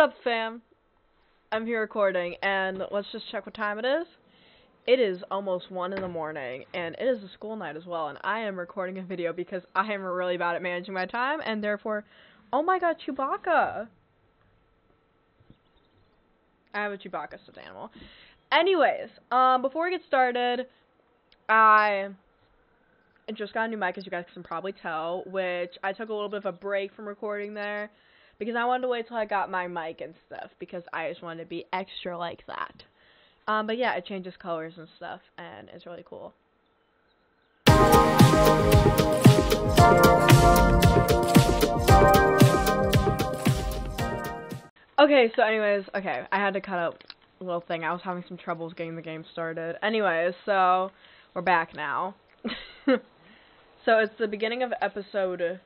Sup fam? I'm here recording and let's just check what time it is. It is almost 1 in the morning and it is a school night as well and I am recording a video because I am really bad at managing my time and therefore, oh my god, Chewbacca! I have a Chewbacca stuffed animal. Anyways, um, before we get started, I just got a new mic as you guys can probably tell, which I took a little bit of a break from recording there because I wanted to wait till I got my mic and stuff because I just wanted to be extra like that. Um, but yeah, it changes colors and stuff, and it's really cool. Okay, so anyways, okay, I had to cut out a little thing. I was having some troubles getting the game started. Anyways, so we're back now. so it's the beginning of episode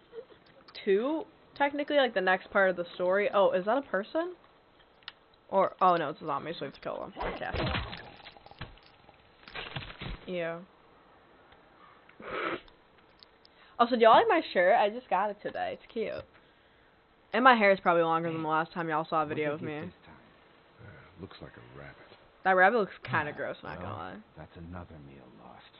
two technically like the next part of the story. Oh, is that a person? Or oh no, it's a zombie, so we have to kill them. Okay. Yeah. Also, do y'all like my shirt? I just got it today. It's cute. And my hair is probably longer than the last time y'all saw a video of me. Uh, looks like a rabbit. That rabbit looks kind of gross, not gonna lie. That's another meal lost.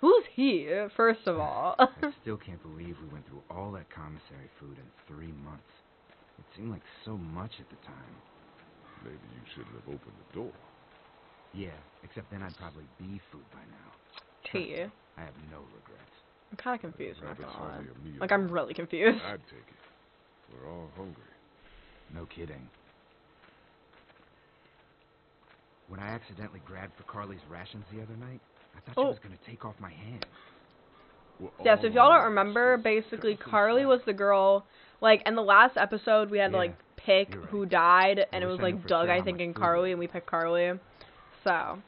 Who's he, first of all? I still can't believe we went through all that commissary food in three months. It seemed like so much at the time. Maybe you shouldn't have opened the door. Yeah, except then I'd probably be food by now. T. I have no regrets. I'm kind of confused, not gonna lie. hardly a meal. Like, I'm really confused. I'd take it. We're all hungry. No kidding. When I accidentally grabbed for Carley's rations the other night, I thought Oh. she was gonna take off my hand. We're Yes, if y'all don't oh, remember, basically Carley was the girl. Like in the last episode, we had to like pick right. who died, and it was like Doug, sure I think, and Carley, we and we picked Carley. So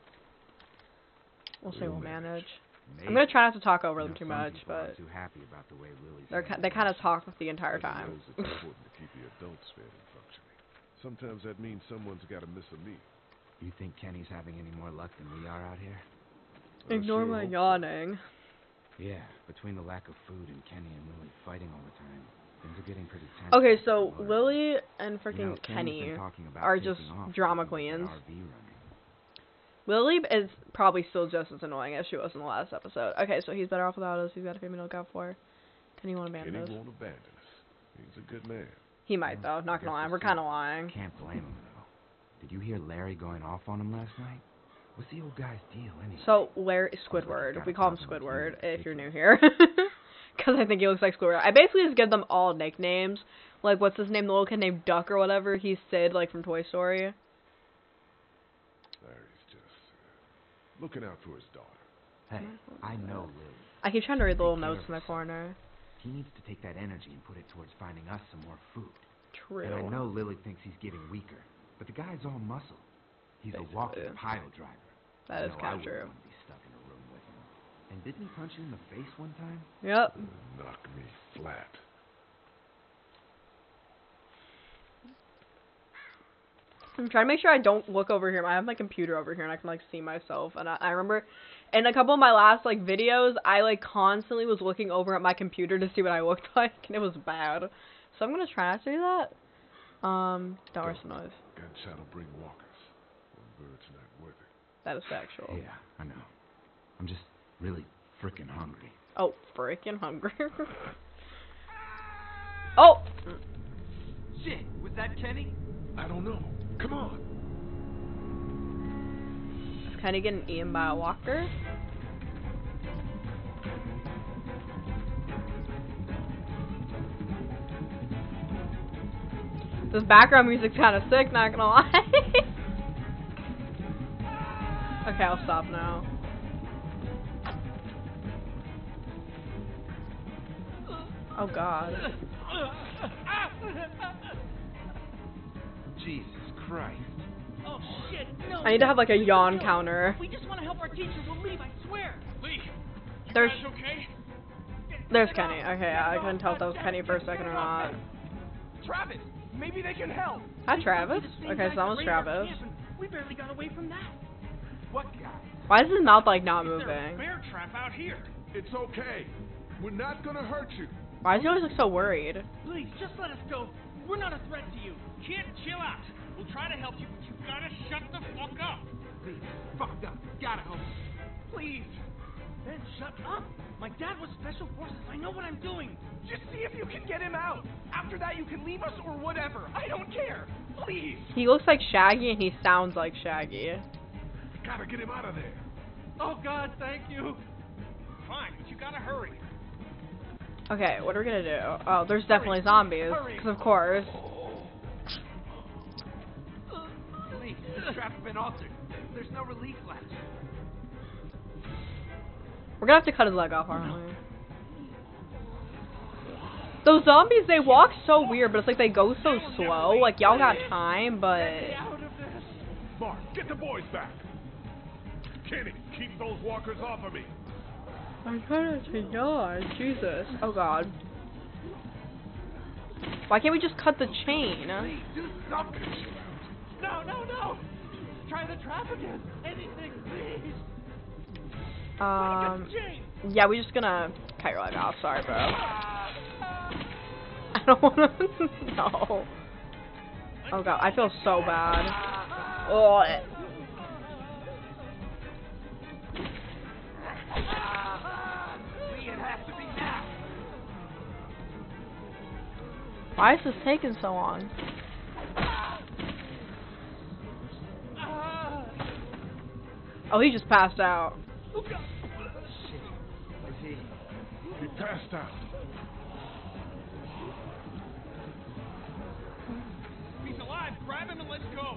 we'll see. We'll We'll manage. manage. I'm gonna try not to talk over You them know, too much, but too happy about the way they're ki- they kind of talk the entire time. knows it's important to keep the adults fed and functioning. Sometimes that means someone's got to miss a meal. You think Kenny's having any more luck than we are out here? I Ignore my hope yawning. Yeah, between the lack of food and Kenny and Lilly fighting all the time, things are getting pretty tense. Okay, so. Lilly and You know, freaking Kenny's been Kenny talking about are just drama because of that queens. Lilly is probably still just as annoying as she was in the last episode. Okay, so he's better off without us. He's got a family to look out for. Kenny won't abandon Kenny us. won't abandon us. He's a good man. He might though. Not gonna lie, we'll we're kind of lying. Can't blame him though. Did you hear Larry going off on him last night? What's the old guy's deal anyway? So Larry Squidward. We call him Squidward if you're new here, because I think he looks like Squidward. I basically just give them all nicknames. Like what's his name? The little kid named Duck or whatever. He's Sid, like from Toy Story. Larry's just uh, looking out for his daughter. hey, I know Lilly. I keep trying to read the little notes of in the corner. He needs to take that energy and put it towards finding us some more food. True. And I know Lilly thinks he's getting weaker, but the guy's all muscle. He's a walking pile driver. That is No, kind of wouldn't true. be stuck in a room with him. And didn't he punch you in the face one time? Yep. Knock me flat. I'm trying to make sure I don't look over here. I have my computer over here and I can like see myself. And I, I remember in a couple of my last like videos, I like constantly was looking over at my computer to see what I looked like, and it was bad. So I'm gonna try not to do that. Um, don't worry, some noise. Gunshot will bring walkers. One bird's not worth it. That is factual. Yeah, I know. I'm just really freaking hungry. Oh, freaking hungry. oh, Shit, was that Kenny? I don't know. Come on. is Kenny getting eaten by a walker? This background music's kind of sick, not gonna lie. Okay, I'll stop now. Oh god. Jesus Christ. Oh shit, no. I need to have like a yawn counter. We just want to help our teacher. We'll leave, I swear. Lee, There's okay? there's Kenny. Okay, yeah, I couldn't tell if that was Kenny for a second or not. Travis, maybe they can help. Hi Travis. Okay, so that was Travis. We barely got away from that. What guy? Why is his mouth like not Is there a moving? bear trap out here? It's okay. We're not gonna hurt you. Why does he always look so worried? Please, just let us go. We're not a threat to you. Kid, chill out. We'll try to help you, but you gotta shut the fuck up. Please, fucked up. Gotta help. Please. Ben, shut up. My dad was special forces. I know what I'm doing. Just see if you can get him out. After that, you can leave us or whatever. I don't care. Please. He looks like Shaggy and he sounds like Shaggy. Gotta get him out of there. Oh God, thank you. Fine, but you gotta hurry. Okay, what are we gonna do? Oh, there's definitely zombies. Because of course. Please, the trap's been altered. There's no release latch. We're gonna have to cut his leg off, aren't we? Those zombies, they walk so weird, but it's like they go so slow. Like, y'all got time, but... Out of this. Mark, get the boys back. Kenny, keep those walkers off of me. I'm trying to die. Jesus. Oh, God. Why can't we just cut the chain? Please, do something. No, no, no. Try the trap again. Anything, please. Um, Get the chain. yeah, we're just gonna cut your leg off. Sorry, bro. Ah, I don't wanna... no. Oh, God. I feel so bad. Ah, ah. Oh. Why is this taking so long? Oh, he just passed out. He passed out. He's alive. Grab him and let's go.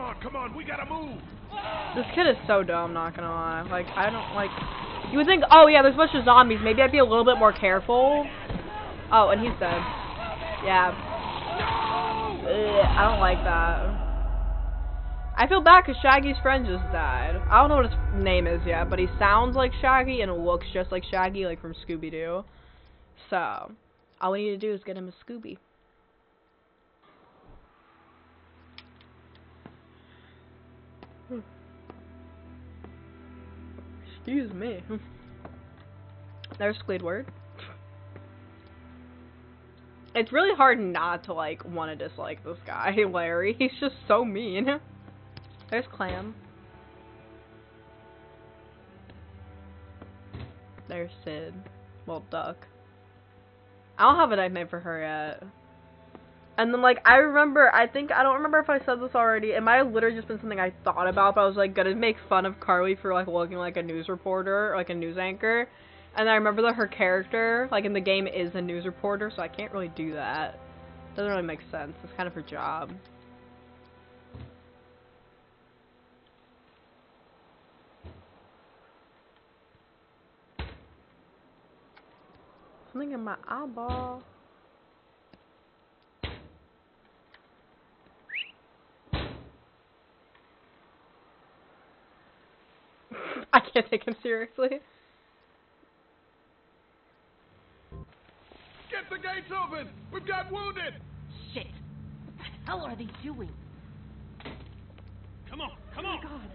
Come on, come on, we gotta move. This kid is so dumb, not gonna lie. Like, I don't, like... You would think, oh yeah, there's a bunch of zombies. Maybe I'd be a little bit more careful. Oh, and he's dead. Yeah. Ugh, I don't like that. I feel bad because Shaggy's friend just died. I don't know what his name is yet, but he sounds like Shaggy and looks just like Shaggy, like from Scooby-Doo. So, all we need to do is get him a Scooby. Excuse me. There's Squidward. It's really hard not to like want to dislike this guy, Larry. He's just so mean. There's Clam. There's Sid. Well, Duck. I don't have a nickname for her yet. And then, like, I remember, I think, I don't remember if I said this already. It might have literally just been something I thought about, but I was, like, gonna make fun of Carley for, like, looking like a news reporter, like a news anchor. And I remember that her character, like, in the game is a news reporter, so I can't really do that. Doesn't really make sense. It's kind of her job. Something in my eyeball. I can't take him seriously. Get the gates open! We've got wounded! Shit! What the hell are they doing? Come on, come oh on. God.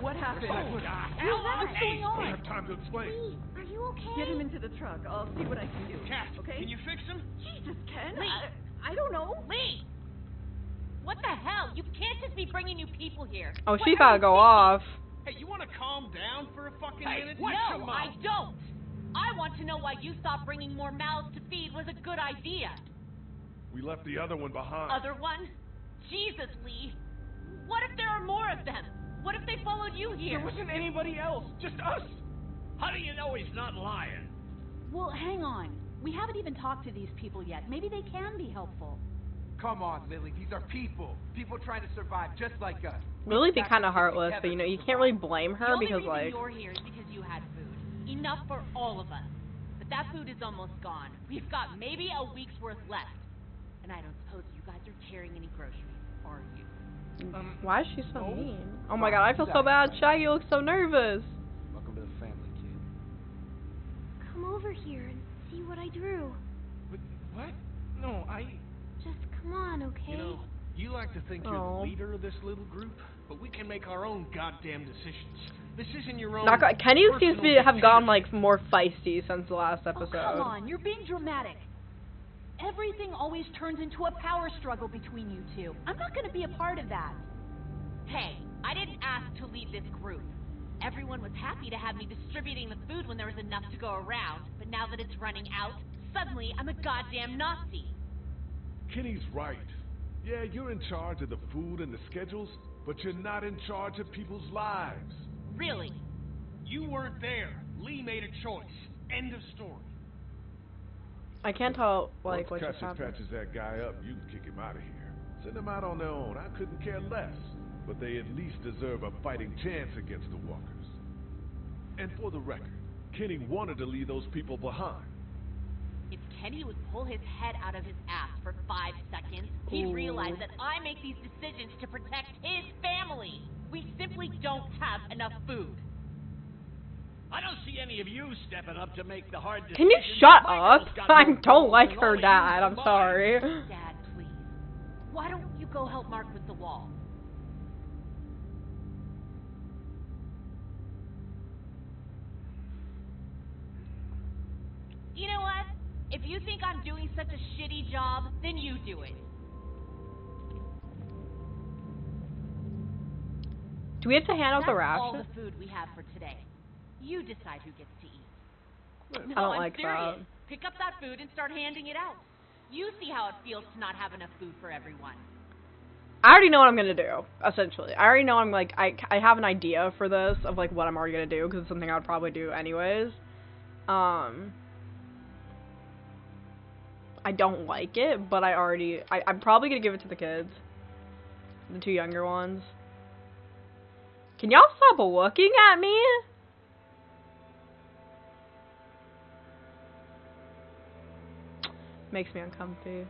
What happened? Oh, the hell? What's going We on? have time to explain. Lee, are you okay? Get him into the truck. I'll see what I can do. Cat, okay? can you fix him? Jesus, Ken. Lee. I, I don't know. Lee! What the hell? You can't just be bringing new people here. Oh, What she are about to go thinking? off. Hey, you want to calm down for a fucking Hey, minute? no, I don't. I want to know why you thought bringing more mouths to feed was a good idea. We left the other one behind. Other one? Jesus, Lee. What if there are more of them? What if they followed you here? There wasn't anybody else, just us. How do you know he's not lying? Well, hang on. We haven't even talked to these people yet. Maybe they can be helpful. Come on, Lilly. These are people. People trying to survive just like us. Really be kind of heartless, but you know, you can't really survive. blame the her only because, reason like, you're here is because you had food. Enough for all of us. But that food is almost gone. We've got maybe a week's worth left. And I don't suppose you guys are carrying any groceries, are you? Um, why is she so no. mean? Oh my god, I feel so bad. Shaggy looks so nervous. Welcome to the family, kid. Come over here and see what I drew. But what? No, I. Just come on, okay? You know, you like to to think you're Aw. the leader of this little group, but we can make our own goddamn decisions. This isn't your own. Not go- Kenny seems to be, have gone like more feisty since the last oh, episode. Oh, episode. come on, you're being dramatic. Everything always turns into a power struggle between you two. I'm not going to be a part of that. Hey, I didn't ask to lead this group. Everyone was happy to have me distributing the food when there was enough to go around, but now that it's running out, suddenly I'm a goddamn Nazi. Kenny's right. Yeah, you're in charge of the food and the schedules, but you're not in charge of people's lives. Really? You weren't there. Lee made a choice. End of story. I can't tell like what Once just Katjaa happened. patches that guy up, you can kick him out of here. Send them out on their own. I couldn't care less. But they at least deserve a fighting chance against the walkers. And for the record, Kenny wanted to leave those people behind. If Kenny would pull his head out of his ass for five seconds, he'd Ooh. realize that I make these decisions to protect his family. We simply don't have enough food. I don't see any of you stepping up to make the hard Can you shut My up? I don't like her dad. I'm sorry. Dad, please. Why don't you go help Mark with the wall? If you think I'm doing such a shitty job, then you do it. Do we have to hand out the That's all the food we have for today. You decide who gets to eat. I don't I'm like serious. that. Pick up that food and start handing it out. You see how it feels to not have enough food for everyone. I already know what I'm gonna do. Essentially, I already know I'm like I I have an idea for this of like what I'm already gonna do because it's something I would probably do anyways. Um, I don't like it, but I already I I'm probably gonna give it to the kids, the two younger ones. Can y'all stop looking at me? Makes me uncomfy.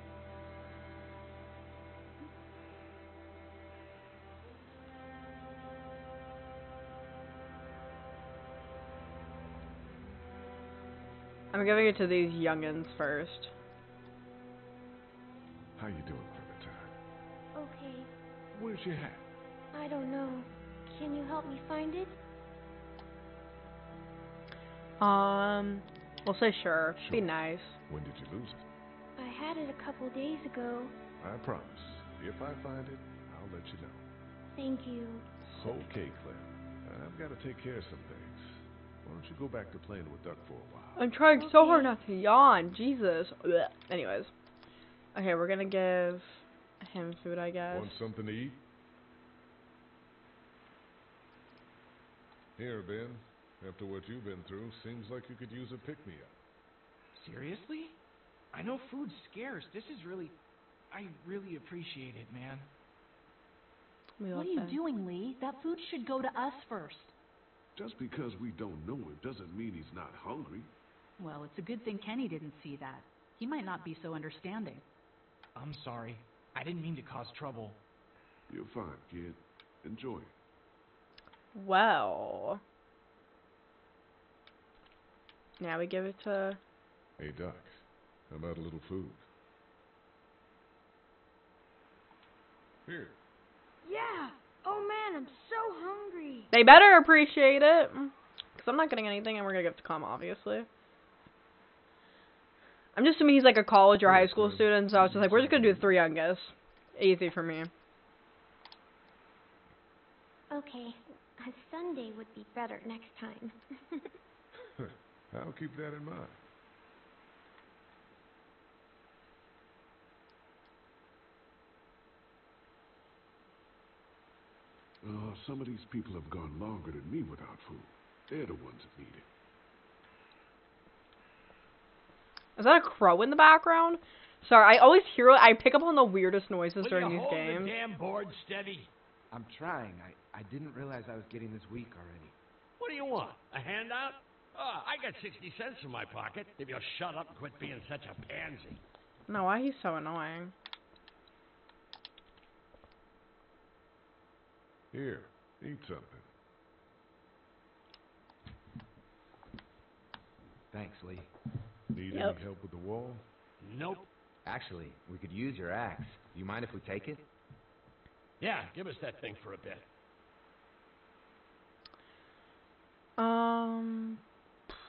I'm giving it to these youngins first. How you doing, Clementine? Okay, Where's your hat? I don't know. Can you help me find it? Um, we'll say sure. Be nice. When did you lose it? I had it a couple days ago. I promise. If I find it, I'll let you know. Thank you. Okay, Clem. I've got to take care of some things. Why don't you go back to playing with Duck for a while? I'm trying so hard not to yawn. Jesus. Blech. Anyways. Okay, we're gonna give him food, I guess. Want something to eat? Here, Ben. After what you've been through, seems like you could use a pick-me-up. Seriously? I know food's scarce. This is really. I really appreciate it, man. We What are you that. doing, Lee? That food should go to us first. Just because we don't know him doesn't mean he's not hungry. Well, it's a good thing Kenny didn't see that. He might not be so understanding. I'm sorry. I didn't mean to cause trouble. You're fine, kid. Enjoy it. Well. Now we give it to. Hey, Duck. How about a little food? Here. Yeah. Oh man, I'm so hungry. They better appreciate it. Because I'm not getting anything, and we're gonna give it to Clem, obviously. I'm just assuming he's like a college or high school student, so I was just like, we're just gonna do the three youngest. Easy for me. Okay, a Sunday would be better next time. I'll keep that in mind. Oh, some of these people have gone longer than me without food. They're the ones that need it. Is that a crow in the background? Sorry, I always hear I pick up on the weirdest noises Will during you these games. the damn board steady? I'm trying. I, I didn't realize I was getting this weak already. What do you want? A handout? Oh, I got 60 cents in my pocket. If you'll shut up and quit being such a pansy. No, why he's so annoying. Here, eat something. Thanks, Lee. Need Yep. any help with the wall? Nope. Actually, we could use your axe. Do you mind if we take it? Yeah, give us that thing for a bit. Um.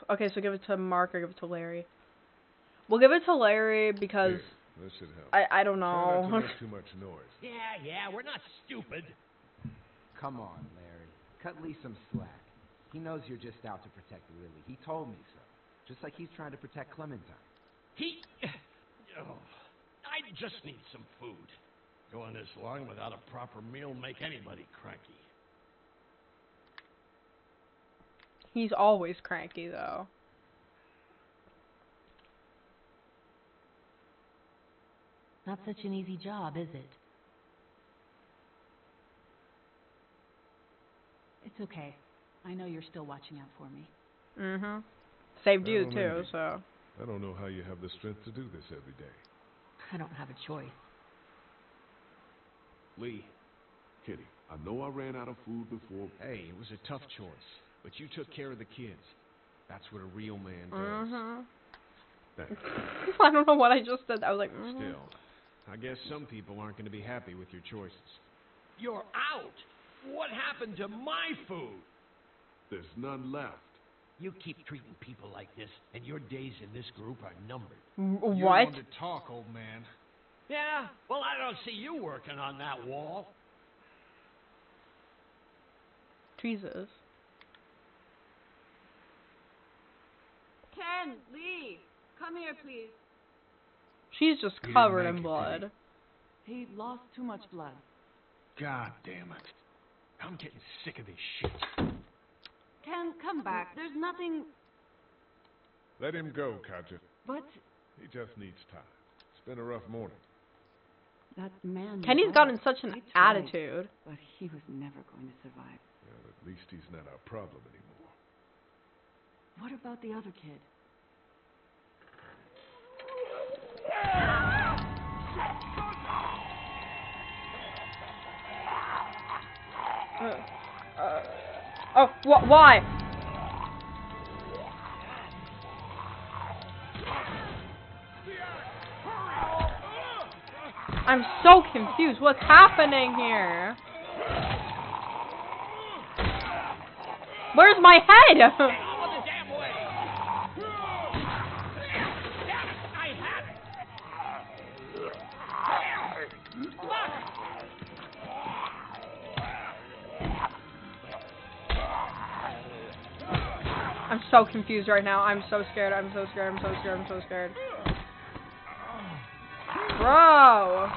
Okay, so give it to Mark or give it to Larry. We'll give it to Larry because Here, this should help. I I don't Try not to know. make too much noise. Yeah, yeah, we're not stupid. Come on, Larry. Cut Lee some slack. He knows you're just out to protect Lilly. He told me so. Just like he's trying to protect Clementine. He. Oh, I just need some food. Going this long without a proper meal make anybody cranky. He's always cranky though. Not such an easy job, is it? It's okay. I know you're still watching out for me. Mhm. Saved you too, envy. so. I don't know how you have the strength to do this every day. I don't have a choice. Lee, Kitty, I know I ran out of food before. Hey, it was a tough choice, but you took care of the kids. That's what a real man does. Mhm. Thanks. I don't know what I just said. I was like, mhm. Still, I guess some people aren't going to be happy with your choices. You're out. What happened to my food? There's none left. You keep treating people like this, and your days in this group are numbered. W- You're What? one to talk, old man. Yeah? Well, I don't see you working on that wall. Jesus. Ken, Lee, come here, please. She's just didn't covered make in it, blood. He lost too much blood. God damn it. I'm getting sick of this shit. Ken, come back. There's nothing. Let him go, Katjaa. But He just needs time. It's been a rough morning. that man. Kenny's was gotten out. such an tried, attitude. But he was never going to survive. Well, at least he's not our problem anymore. What about the other kid? Uh, uh, oh, wh- why? I'm so confused. What's happening here? Where's my head? so confused right now. I'm so scared. I'm so scared. I'm so scared. I'm so scared. Bro.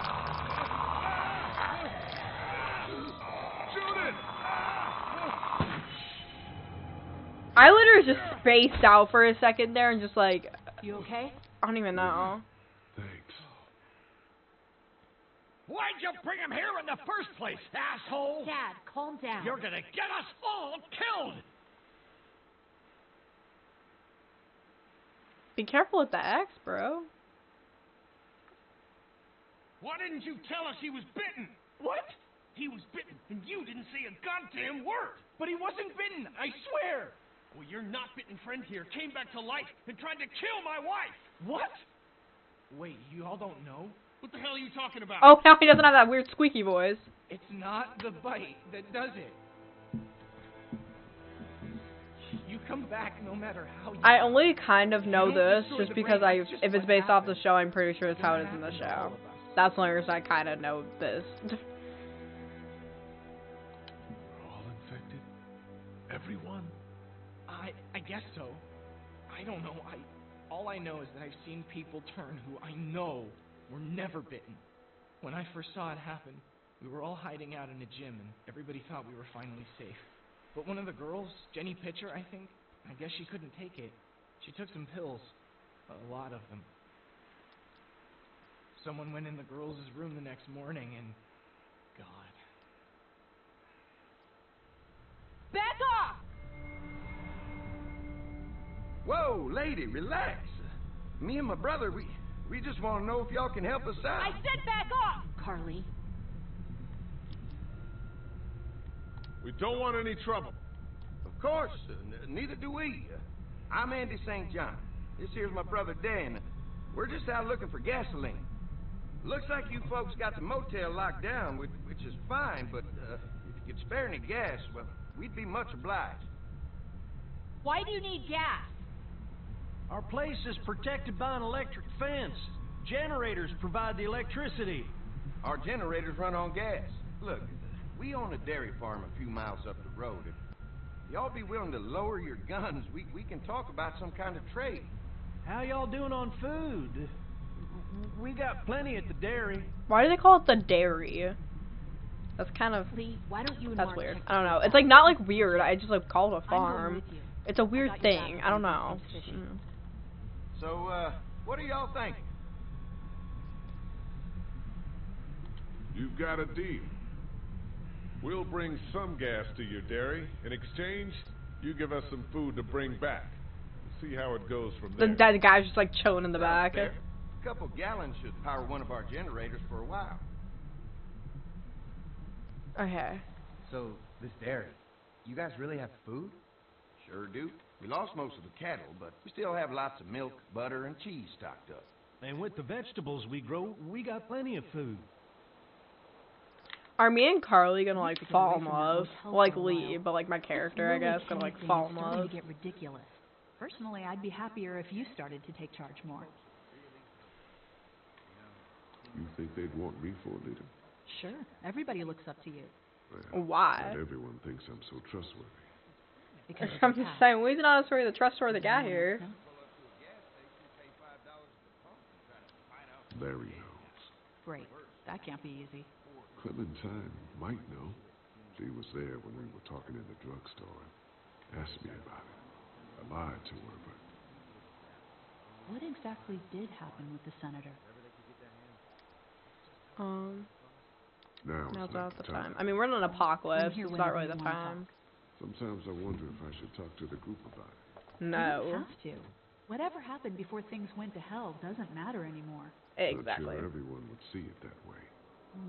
I literally just spaced out for a second there and just like You okay? I don't even know. Thanks. Why'd you bring him here in the first place, asshole? Dad, calm down. You're gonna get us all killed! Be careful with the axe, bro. Why didn't you tell us he was bitten? What? He was bitten, and you didn't say a goddamn word. But he wasn't bitten, I swear. Well, your not bitten friend here came back to life and tried to kill my wife. What? Wait, you all don't know? What the hell are you talking about? Oh, now he doesn't have that weird squeaky voice. It's not the bite that does it. You come back no matter how you. I only kind of know this just because I, just if it's what based off the show, I'm pretty sure it's It's how it is in the happen to all show. That's the only reason I kind of know this. We're all infected? Everyone? I I guess so. I don't know. I all I know is that I've seen people turn who I know were never bitten. When I first saw it happen, we were all hiding out in a gym and everybody thought we were finally safe. But one of the girls, Jenny Pitcher, I think, I guess she couldn't take it. She took some pills. A lot of them. Someone went in the girls' room the next morning and God. Back off! Whoa, lady, relax. Me and my brother, we we just want to know if y'all can help us out. I said back off! Carley, We don't want any trouble. Of course, uh, neither do we. Uh, I'm Andy St. John. This here's my brother Dan. We're just out looking for gasoline. Looks like you folks got the motel locked down, which, which is fine, but uh, if you could spare any gas, well, we'd be much obliged. Why do you need gas? Our place is protected by an electric fence. Generators provide the electricity. Our generators run on gas. Look, we own a dairy farm a few miles up the road. If y'all be willing to lower your guns, we, we can talk about some kind of trade. How y'all doing on food? We got plenty at the dairy. Why do they call it the dairy? That's kind of Lee, why don't you that's Mark weird. I don't know. It's like not like weird. I just like call it a I'm going farm. It's a weird got thing. I don't know. Mm. So, uh, what do y'all think? You've got a deal. We'll bring some gas to your dairy. In exchange, you give us some food to bring back. See how it goes from The, there. that guy's just like chilling in the back. fair. A couple gallons should power one of our generators for a while. Okay. So, this dairy, you guys really have food? Sure do. We lost most of the cattle, but we still have lots of milk, butter, and cheese stocked up. And with the vegetables we grow, we got plenty of food. Are me and Carley gonna like fall in love? like for leave, but like my character, I guess, gonna like fall in love. to get ridiculous. Personally, I'd be happier if you started to take charge more. You think they'd want me for a leader? Sure, everybody looks up to you. Well, Why? Not everyone thinks I'm so trustworthy. Because I'm just saying, we're not necessarily the trustworthy guy here. No? Larry knows. Great. That can't be easy. Clementine might know. She was there when we were talking in the drugstore and asked me about it. I lied to her, but What exactly did happen with the senator? Um, now now's not not the the time. I mean, we're in an apocalypse. It's not really the time. Sometimes I wonder if I should talk to the group about it. No. don't have to. Whatever happened before things went to hell doesn't matter anymore. Exactly. Not sure everyone would see it that way.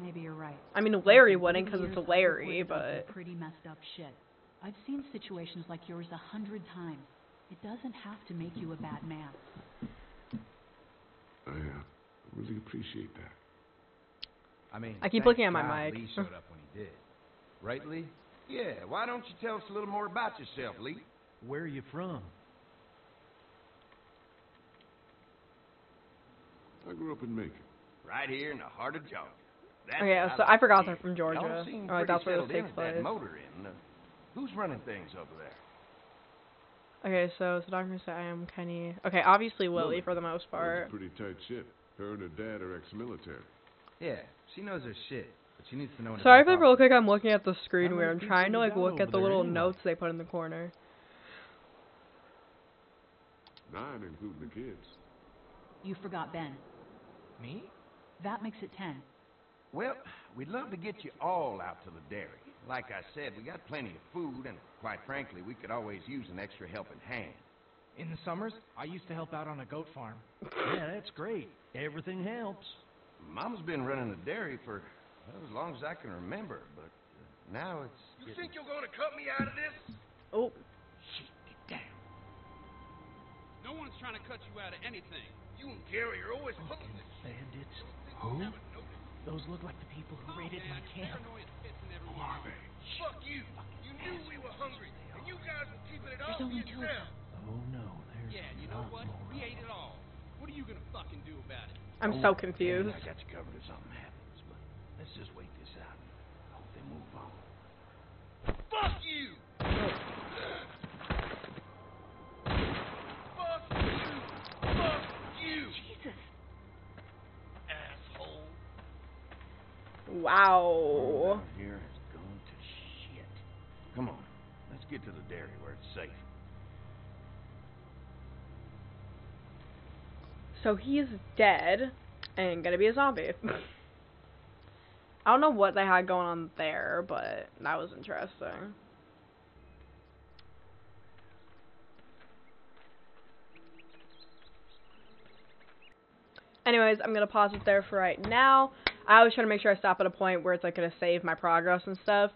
Maybe you're right. I mean, Larry wouldn't because it's years, Larry, but pretty messed up shit. I've seen situations like yours a hundred times. It doesn't have to make you a bad man. I uh, really appreciate that. I mean, I keep looking at my God mic. Lee showed up when he did. Right, Lee? Yeah, why don't you tell us a little more about yourself, Lee? Where are you from? I grew up in Macon. Right here in the heart of Georgia. That's Okay, so I forgot they're from Georgia. Y'all seem Or, like, pretty that's where this settled in takes at that place. motor inn. Uh, who's running things over there? okay. So, so Doctor said I am Kenny. Okay, obviously Lilly Lilly. for the most part. a pretty tight ship. Her and her dad are ex-military. Yeah, she knows her shit, but she needs to know Sorry back if off. real quick I'm looking at the screen How where I'm trying to like look at the little anyway? notes they put in the corner. Nine, including the kids. You forgot Ben. Me? That makes it ten. Well, we'd love to get you all out to the dairy. Like I said, we got plenty of food, and quite frankly, we could always use an extra helping hand. In the summers, I used to help out on a goat farm. Yeah, that's great. Everything helps. Mama's been running the dairy for well, as long as I can remember, but uh, now it's. You getting- think you're going to cut me out of this? Oh, Shit, get down. No one's trying to cut you out of anything. You and Gary are always pulling this. Bandits. Who? Those look like the people who raided my oh, camp. Who are they? Fuck you! You knew we were hungry, and you guys were keeping it all There's to only two of yourself. Oh no, there's Yeah, you know what? We ate it all. What are you gonna fucking do about it? I'm Oh, so confused. I got you covered if something happens, but let's just wait this out. I hope they move on. Fuck you! Wow. Here has gone to shit. Come on, let's get to the dairy where it's safe. So he's dead and gonna be a zombie. I don't know what they had going on there, but that was interesting. Anyways, I'm gonna pause it there for right now. I always try to make sure I stop at a point where it's like gonna save my progress and stuff.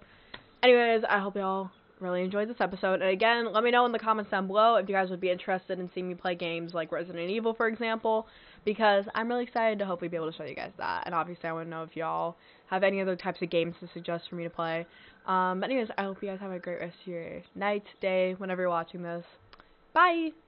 Anyways, I hope y'all really enjoyed this episode. And again, let me know in the comments down below if you guys would be interested in seeing me play games like Resident Evil, for example, because I'm really excited to hopefully be able to show you guys that. And obviously, I want to know if y'all have any other types of games to suggest for me to play. Um, but anyways, I hope you guys have a great rest of your night, day, whenever you're watching this. Bye!